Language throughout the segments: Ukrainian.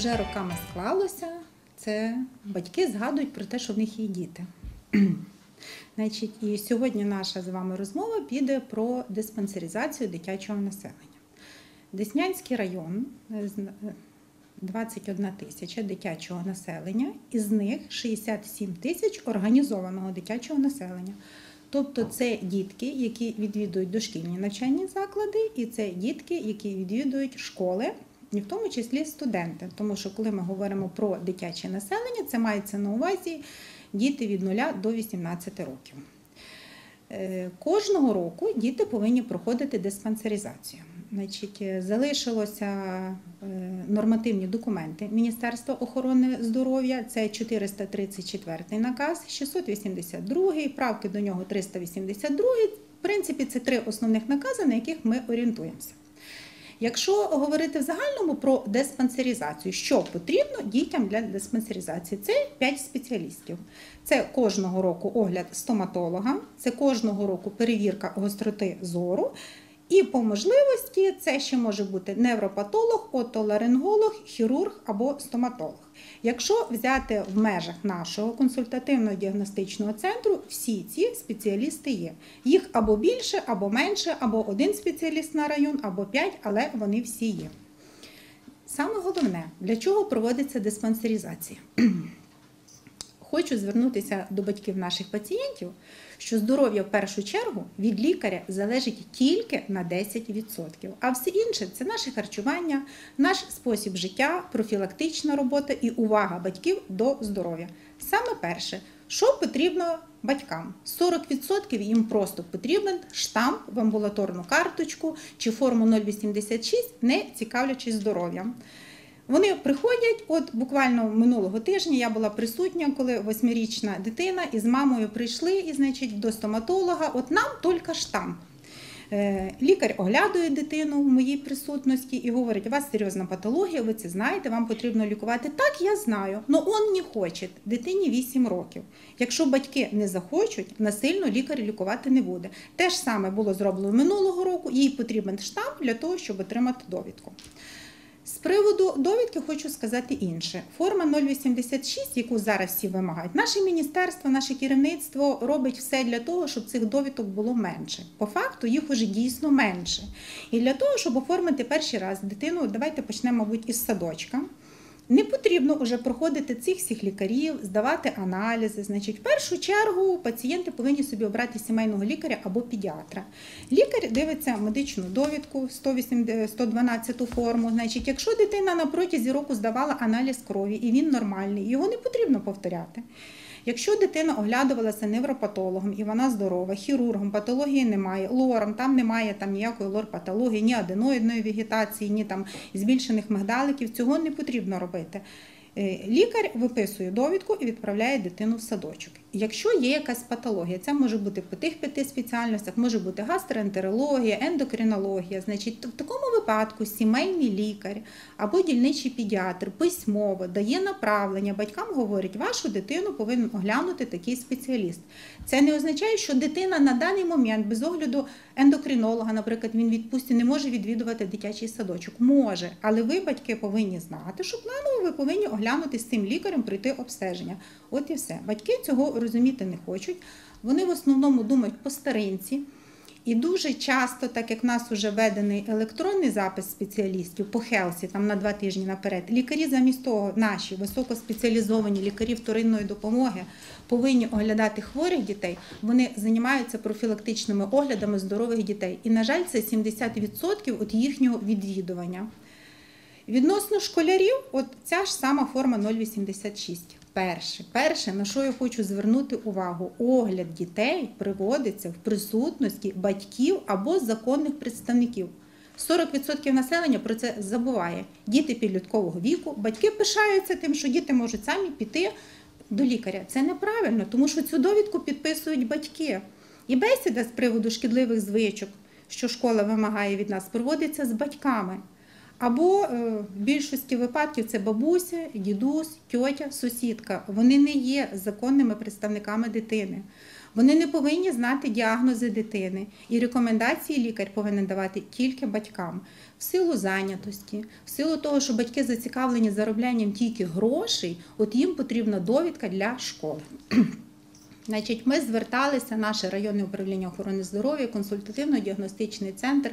вже роками склалося. Це батьки згадують про те, що в них є діти. Значить, і сьогодні наша з вами розмова піде про диспансеризацію дитячого населення. Деснянський район е, зна- е, 21 тисяча дитячого населення, із них 67 тисяч організованого дитячого населення. Тобто це дітки, які відвідують дошкільні навчальні заклади, і це дітки, які відвідують школи, і в тому числі студенти. Тому що коли ми говоримо про дитяче населення, це мається на увазі діти від 0 до 18 років. Е, Кожного року діти повинні проходити диспансеризацію. Значить, е, залишилося е, нормативні документи Міністерства охорони здоров'я. Це 434 наказ, 682, правки до нього 382. В принципі, це три основних накази, на яких ми орієнтуємося. Якщо говорити в загальному про диспансеризацію, що потрібно дітям для диспансеризації? Це 5 спеціалістів. Це кожного року огляд стоматолога, це кожного року перевірка гостроти зору. І по можливості це ще може бути невропатолог, отоларинголог, хірург або стоматолог. Якщо взяти в межах нашого консультативно-діагностичного центру, всі ці спеціалісти є. Їх або більше, або менше, або один спеціаліст на район, або п'ять, але вони всі є. Саме головне, для чого проводиться диспансеризація? Хочу звернутися до батьків наших пацієнтів, що здоров'я в першу чергу від лікаря залежить тільки на 10%. А все інше це наше харчування, наш спосіб життя, профілактична робота і увага батьків до здоров'я. Саме перше, що потрібно батькам? 40% їм просто потрібен штамп в амбулаторну карточку чи форму 086, не цікавлячись здоров'ям. Вони приходять, от буквально минулого тижня я була присутня, коли восьмирічна дитина із мамою прийшли і, значить, до стоматолога. От нам тільки штамп. Е, Лікар оглядує дитину в моїй присутності і говорить: у вас серйозна патологія, ви це знаєте, вам потрібно лікувати. Так, я знаю, але он не хоче. Дитині 8 років. Якщо батьки не захочуть, насильно лікар лікувати не буде. Те ж саме було зроблено минулого року, їй потрібен штамп для того, щоб отримати довідку. Приводу довідки хочу сказати інше. Форма 086, яку зараз всі вимагають, наше міністерство, наше керівництво робить все для того, щоб цих довідок було менше. По факту їх уже дійсно менше. І для того, щоб оформити перший раз дитину, давайте почнемо, мабуть, із садочка. Не потрібно вже проходити цих всіх лікарів, здавати аналізи. Значить, в першу чергу пацієнти повинні собі обрати сімейного лікаря або педіатра. Лікар дивиться медичну довідку 112 форму. Значить, якщо дитина на протязі року здавала аналіз крові і він нормальний, його не потрібно повторяти. Якщо дитина оглядувалася невропатологом і вона здорова, хірургом, патології немає, лором, там немає там ніякої лор-патології, ні аденоїдної вегетації, ні там збільшених мигдаликів, цього не потрібно робити. Е, Лікар виписує довідку і відправляє дитину в садочок. Якщо є якась патологія, це може бути по тих п'яти спеціальностях, може бути гастроентерологія, ендокринологія. Значить, в такому випадку сімейний лікар або дільничий педіатр письмово дає направлення, батькам говорить, вашу дитину повинен оглянути такий спеціаліст. Це не означає, що дитина на даний момент без огляду ендокринолога, наприклад, він відпустці не може відвідувати дитячий садочок. Може, але ви, батьки, повинні знати, що планово ви повинні оглянути з цим лікарем, пройти обстеження. От і все. Батьки цього розуміти не хочуть. Вони в основному думають по старинці. І дуже часто, так як в нас вже введений електронний запис спеціалістів по Хелсі, там на два тижні наперед, лікарі замість того, наші високоспеціалізовані лікарі вторинної допомоги повинні оглядати хворих дітей. Вони займаються профілактичними оглядами здорових дітей. І, на жаль, це 70% від їхнього відвідування. Відносно школярів, от ця ж сама форма 086. Перше, перше, на що я хочу звернути увагу, огляд дітей приводиться в присутності батьків або законних представників. 40% населення про це забуває. Діти підліткового віку, батьки пишаються тим, що діти можуть самі піти до лікаря. Це неправильно, тому що цю довідку підписують батьки. І бесіда з приводу шкідливих звичок, що школа вимагає від нас, проводиться з батьками. Або е, в більшості випадків це бабуся, дідусь, тьотя, сусідка. Вони не є законними представниками дитини. Вони не повинні знати діагнози дитини, і рекомендації лікар повинен давати тільки батькам в силу зайнятості, в силу того, що батьки зацікавлені зароблянням тільки грошей, от їм потрібна довідка для школи. Значить, ми зверталися, наше районне управління охорони здоров'я, консультативно-діагностичний центр,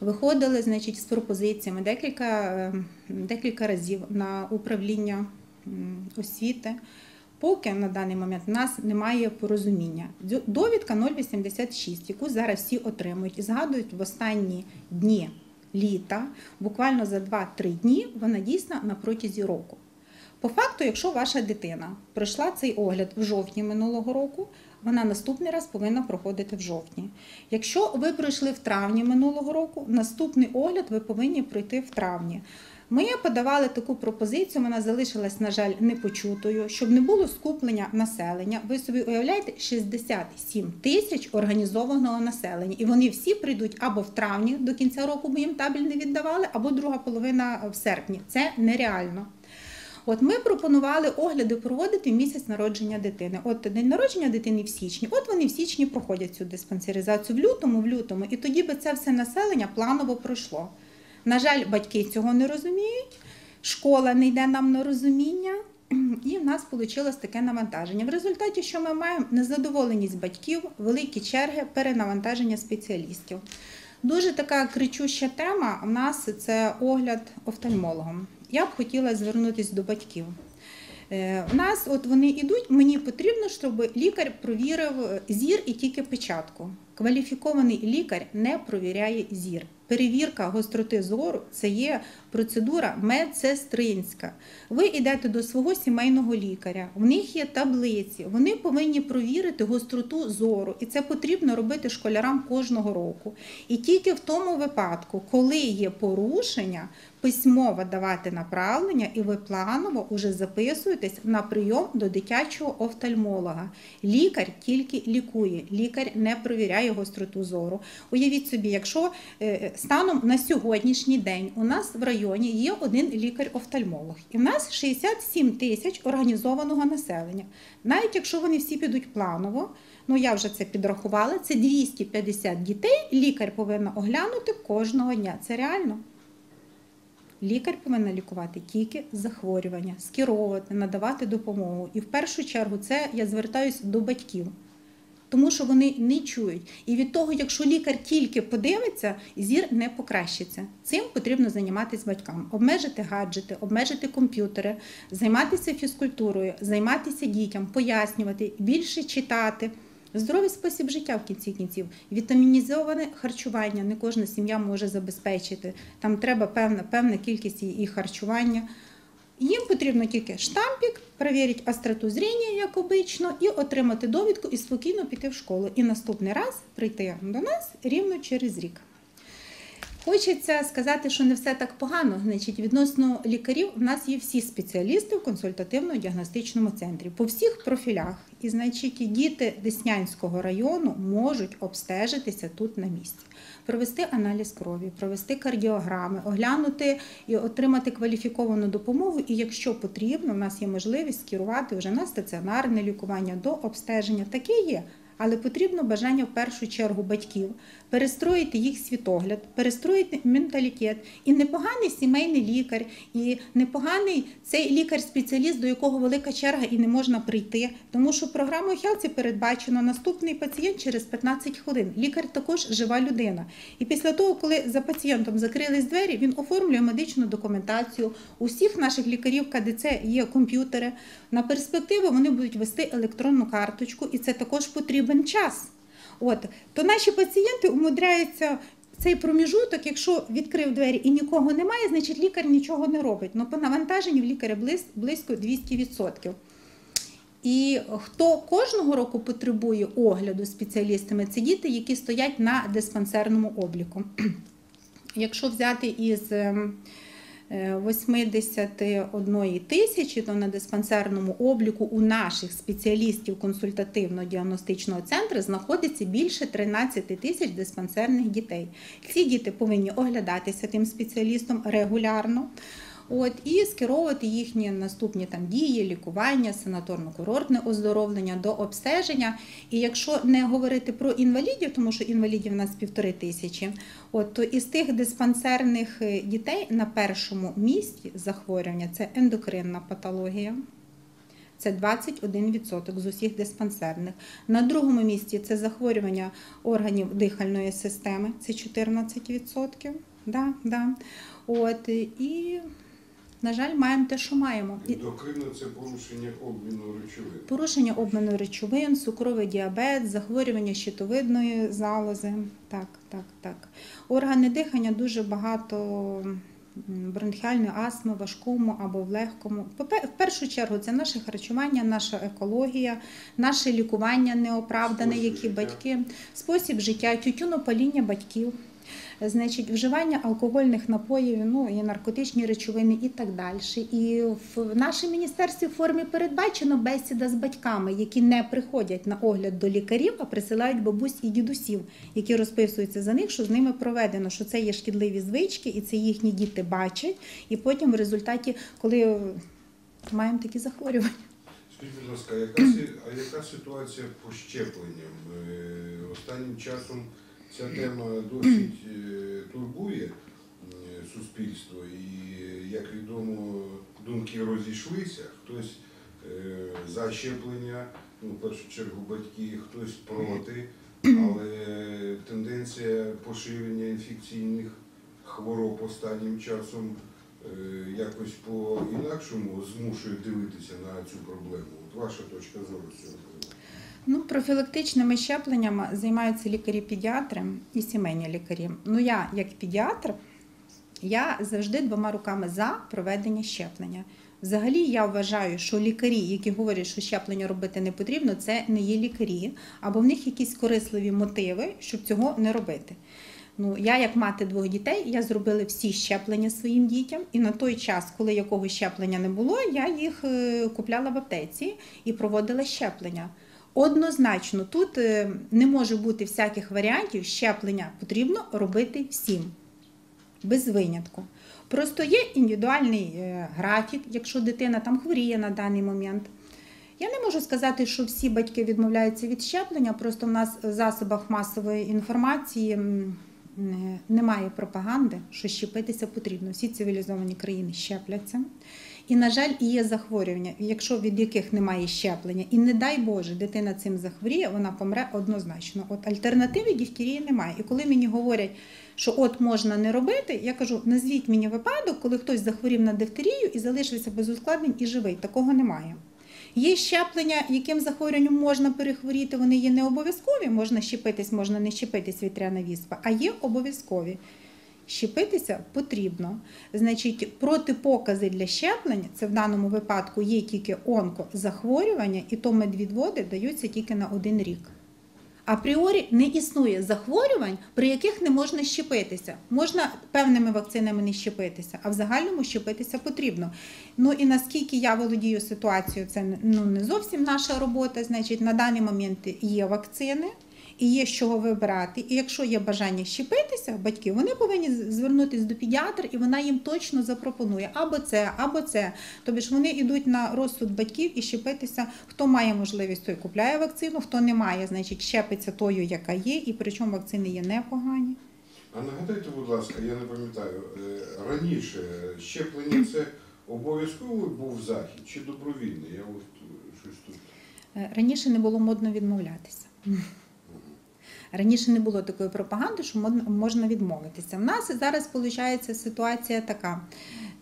виходили значить, з пропозиціями декілька, е, декілька разів на управління освіти. Поки на даний момент в нас немає порозуміння. Довідка 086, яку зараз всі отримують і згадують в останні дні літа, буквально за 2-3 дні, вона дійсна на протязі року. По факту, якщо ваша дитина пройшла цей огляд в жовтні минулого року, вона наступний раз повинна проходити в жовтні. Якщо ви пройшли в травні минулого року, наступний огляд ви повинні пройти в травні. Ми подавали таку пропозицію, вона залишилась, на жаль, непочутою, щоб не було скуплення населення. Ви собі уявляєте 67 тисяч організованого населення, і вони всі прийдуть або в травні до кінця року, бо їм табель не віддавали, або друга половина в серпні. Це нереально. От ми пропонували огляди проводити місяць народження дитини. От день народження дитини в січні. От вони в січні проходять цю диспансеризацію в лютому, в лютому, і тоді би це все населення планово пройшло. На жаль, батьки цього не розуміють, школа не йде нам на розуміння, і в нас вийшло таке навантаження. В результаті, що ми маємо незадоволеність батьків, великі черги, перенавантаження спеціалістів. Дуже така кричуща тема в нас це огляд офтальмологом. Я б хотіла звернутися до батьків. Е, У нас от вони йдуть, мені потрібно, щоб лікар провірив зір і тільки печатку. Кваліфікований лікар не провіряє зір. Перевірка гостроти зору це є процедура медсестринська. Ви йдете до свого сімейного лікаря, в них є таблиці, вони повинні провірити гостроту зору, і це потрібно робити школярам кожного року. І тільки в тому випадку, коли є порушення, письмово давати направлення, і ви планово вже записуєтесь на прийом до дитячого офтальмолога. Лікар тільки лікує, лікар не провіряє гостроту зору. Уявіть собі, якщо е, станом на сьогоднішній день у нас в районі є один лікар-офтальмолог, і в нас 67 тисяч організованого населення. Навіть якщо вони всі підуть планово, ну я вже це підрахувала, це 250 дітей. Лікар повинен оглянути кожного дня. Це реально. Лікар повинен лікувати тільки захворювання, скеровувати, надавати допомогу. І в першу чергу це я звертаюся до батьків, тому що вони не чують. І від того, якщо лікар тільки подивиться, зір не покращиться. Цим потрібно займатися батькам, обмежити гаджети, обмежити комп'ютери, займатися фізкультурою, займатися дітям, пояснювати, більше читати. Здоровий спосіб життя в кінці кінців, вітамінізоване харчування не кожна сім'я може забезпечити. Там треба певна певна кількість і харчування. Їм потрібно тільки штампік, перевірити остроту зріння, як обично, і отримати довідку і спокійно піти в школу. І наступний раз прийти до нас рівно через рік. Хочеться сказати, що не все так погано. Значить, відносно лікарів, в нас є всі спеціалісти в консультативно-діагностичному центрі по всіх профілях. І, значить, діти Деснянського району можуть обстежитися тут на місці, провести аналіз крові, провести кардіограми, оглянути і отримати кваліфіковану допомогу. І якщо потрібно, в нас є можливість скерувати вже на стаціонарне лікування до обстеження. Таке є. Але потрібно бажання в першу чергу батьків перестроїти їх світогляд, перестроїти менталітет. І непоганий сімейний лікар, і непоганий цей лікар-спеціаліст, до якого велика черга і не можна прийти. Тому що програмою Хелці передбачено наступний пацієнт через 15 хвилин. Лікар також жива людина. І після того, коли за пацієнтом закрились двері, він оформлює медичну документацію. У всіх наших лікарів КДЦ є комп'ютери. На перспективу вони будуть вести електронну карточку, і це також потрібен час. От то наші пацієнти умудряються цей проміжуток, якщо відкрив двері і нікого немає, значить лікар нічого не робить. Ну по навантаженню в лікаря близько 200%. І хто кожного року потребує огляду спеціалістами, це діти, які стоять на диспансерному обліку. Якщо взяти із ем, 81 тисячі, то на диспансерному обліку у наших спеціалістів консультативно-діагностичного центру знаходиться більше 13 тисяч диспансерних дітей. Ці діти повинні оглядатися тим спеціалістом регулярно. От і скеровувати їхні наступні там дії, лікування, санаторно-курортне оздоровлення до обстеження. І якщо не говорити про інвалідів, тому що інвалідів у нас півтори тисячі, от то із тих диспансерних е, дітей на першому місці захворювання це ендокринна патологія. Це 21% з усіх диспансерних. На другому місці це захворювання органів дихальної системи, це 14%. Да, да. От, і, на жаль, маємо те, що маємо. Ендокринно це порушення обміну речовин. Порушення обміну речовин, цукровий діабет, захворювання щитовидної залози. Так, так, так. Органи дихання дуже багато бронхіальної астми, важкому або в легкому. В першу чергу це наше харчування, наша екологія, наше лікування неоправдане, Спосіб які життя. батьки, спосіб життя, тютюнопаління батьків. Значить, вживання алкогольних напоїв, ну і наркотичні речовини, і так далі. І в нашому міністерстві в формі передбачено бесіда з батьками, які не приходять на огляд до лікарів, а присилають бабусь і дідусів, які розписуються за них, що з ними проведено, що це є шкідливі звички, і це їхні діти бачать. І потім в результаті, коли маємо такі захворювання. Скажіть, будь ласка, яка, а яка ситуація по щепленням? Е, Останнім часом ця тема досить е, турбує е, суспільство, і, як відомо, думки розійшлися. Хтось е, за щеплення, ну, в першу чергу батьки, хтось проти, але тенденція поширення інфекційних хвороб останнім часом якось по-інакшому змушує дивитися на цю проблему. От ваша точка зору цього. Ну, профілактичними щепленнями займаються лікарі-педіатри і сімейні лікарі. Ну, я, як педіатр, я завжди двома руками за проведення щеплення. Взагалі, я вважаю, що лікарі, які говорять, що щеплення робити не потрібно, це не є лікарі, або в них якісь корисливі мотиви, щоб цього не робити. Ну, я, як мати двох дітей, я зробила всі щеплення своїм дітям, і на той час, коли якого щеплення не було, я їх е, купляла в аптеці і проводила щеплення. Однозначно, тут е, не може бути всяких варіантів. Щеплення потрібно робити всім, без винятку. Просто є індивідуальний е, графік, якщо дитина там хворіє на даний момент. Я не можу сказати, що всі батьки відмовляються від щеплення, просто в нас в засобах масової інформації немає пропаганди, що щепитися потрібно. Всі цивілізовані країни щепляться. І, на жаль, і є захворювання, якщо від яких немає щеплення, і не дай Боже, дитина цим захворіє, вона помре однозначно. От альтернативи дифтерії немає. І коли мені говорять, що от можна не робити, я кажу, назвіть мені випадок, коли хтось захворів на дифтерію і залишився без ускладнень і живий. Такого немає. Є щеплення, яким захворюванням можна перехворіти, вони є не обов'язкові, можна щепитись, можна не щепитись вітряна віспа, а є обов'язкові. Щепитися потрібно. Значить, протипокази для щеплення це в даному випадку є тільки онкозахворювання, і то медвідводи даються тільки на один рік. Апріорі не існує захворювань, при яких не можна щепитися. Можна певними вакцинами не щепитися, а в загальному щепитися потрібно. Ну і наскільки я володію ситуацією, це ну, не зовсім наша робота. Значить, на даний момент є вакцини. І є з чого вибирати. І якщо є бажання щепитися, батьки вони повинні звернутися до педіатра, і вона їм точно запропонує або це, або це. Тобто ж вони йдуть на розсуд батьків і щепитися. Хто має можливість, той купляє вакцину, хто не має, значить щепиться тою, яка є, і причому вакцини є непогані. А нагадайте, будь ласка, я не пам'ятаю, е, раніше щеплення це обов'язковий був захід чи добровільний? Я от е, щось тут. Е, Раніше не було модно відмовлятися. Раніше не було такої пропаганди, що можна відмовитися. В нас зараз виходить ситуація така.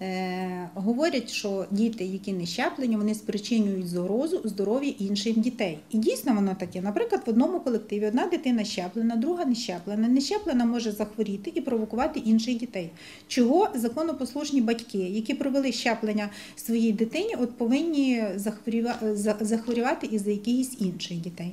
Е, говорять, що діти, які не щеплені, вони спричинюють загрозу здоров'ю інших дітей. І дійсно воно таке. Наприклад, в одному колективі одна дитина щеплена, друга не щеплена. Нещеплена може захворіти і провокувати інших дітей. Чого законопослушні батьки, які провели щеплення своїй дитині, от повинні за- захворювати із-за якихось інших дітей.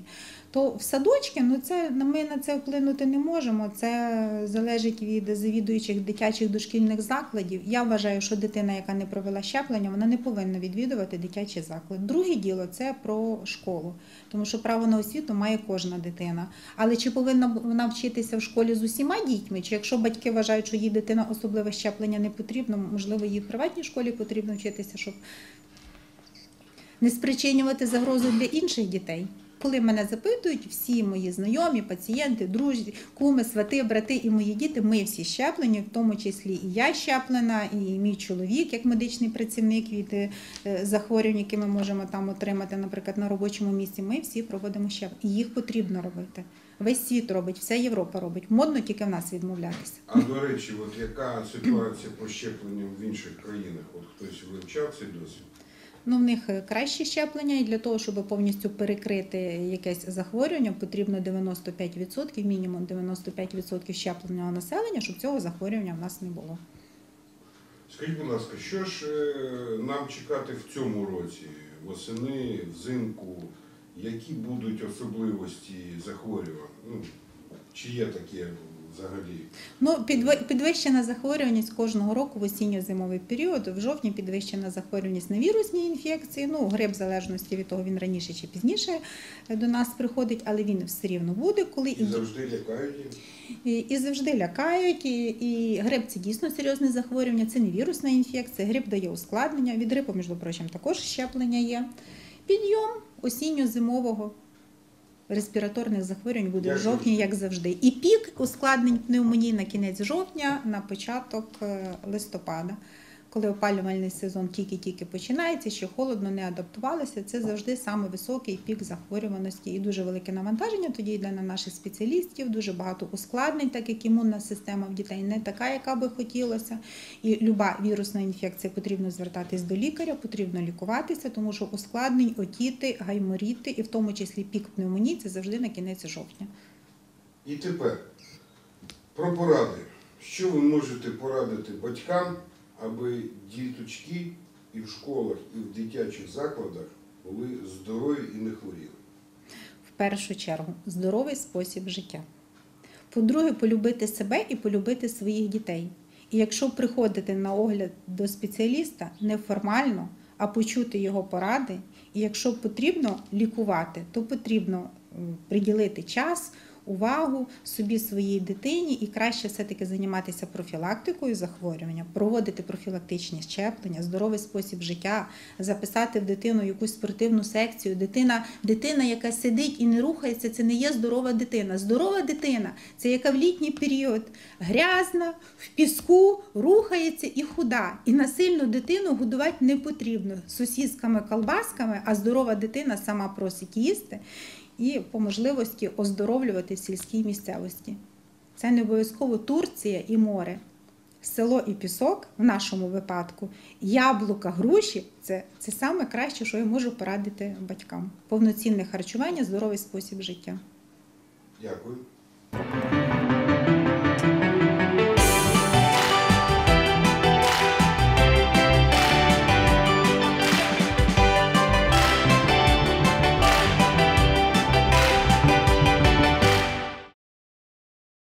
То в садочки, ну це ми на це вплинути не можемо. Це залежить від завідуючих дитячих дошкільних закладів. Я вважаю, що дитина, яка не провела щеплення, вона не повинна відвідувати дитячий заклад. Друге діло це про школу, тому що право на освіту має кожна дитина. Але чи повинна вона вчитися в школі з усіма дітьми? Чи якщо батьки вважають, що їй дитина особливе щеплення не потрібно, можливо, їй в приватній школі потрібно вчитися, щоб не спричинювати загрозу для інших дітей. Коли мене запитують, всі мої знайомі, пацієнти, друзі, куми, свати, брати і мої діти, ми всі щеплені, в тому числі і я щеплена, і мій чоловік, як медичний працівник від е, захворювань, які ми можемо там отримати, наприклад, на робочому місці. Ми всі проводимо щеплення. І їх потрібно робити. Весь світ робить, вся Європа робить. Модно тільки в нас відмовлятися. А до речі, от яка ситуація по щепленням в інших країнах? От хтось вивчав цей досвід? Ну, в них е, краще щеплення, і для того, щоб повністю перекрити якесь захворювання, потрібно 95%, мінімум 95% щепленого населення, щоб цього захворювання в нас не було. Скажіть, будь ласка, що ж е, нам чекати в цьому році, восени, взимку? Які будуть особливості захворювань? Ну, чи є таке взагалі? Ну, підви- підвищена захворюваність кожного року в осінньо-зимовий період. В жовтні підвищена захворюваність на вірусні інфекції. Ну, грип в залежності від того, він раніше чи пізніше е, до нас приходить, але він все рівно буде, коли І завжди лякають? І, і завжди лякають. І, і грип це дійсно серйозне захворювання, це не вірусна інфекція. Грип дає ускладнення. Від грипу, між прочим, також щеплення є. Підйом осінньо-зимового респіраторних захворювань буде в жовтні, як завжди. І пік ускладнень пневмонії на кінець жовтня, на початок е, листопада. Коли опалювальний сезон тільки-тільки починається, ще холодно, не адаптувалися, це завжди саме високий пік захворюваності і дуже велике навантаження. Тоді йде на наших спеціалістів, дуже багато ускладнень, так як імунна система в дітей не така, яка би хотілося. І люба вірусна інфекція потрібно звертатись до лікаря, потрібно лікуватися, тому що ускладнень, отіти, гайморіти, і в тому числі пік пневмонії це завжди на кінець жовтня. І тепер про поради. Що ви можете порадити батькам, аби діточки і в школах, і в дитячих закладах були здорові і не хворіли? в першу чергу здоровий спосіб життя. По-друге, полюбити себе і полюбити своїх дітей. І якщо приходити на огляд до спеціаліста неформально, а почути його поради, і якщо потрібно лікувати, то потрібно приділити час, увагу собі своїй дитині і краще все-таки займатися профілактикою захворювання, проводити профілактичні щеплення, здоровий спосіб життя, записати в дитину якусь спортивну секцію. Дитина, дитина, яка сидить і не рухається, це не є здорова дитина. Здорова дитина це яка в літній період грязна, в піску, рухається і худа. І насильно дитину годувати не потрібно сусідськими колбасками, а здорова дитина сама просить їсти і по можливості оздоровлювати в сільській місцевості. Це не обов'язково Турція і море. Село і пісок в нашому випадку, яблука, груші це, це саме краще, що я можу порадити батькам. Повноцінне харчування, здоровий спосіб життя. Дякую.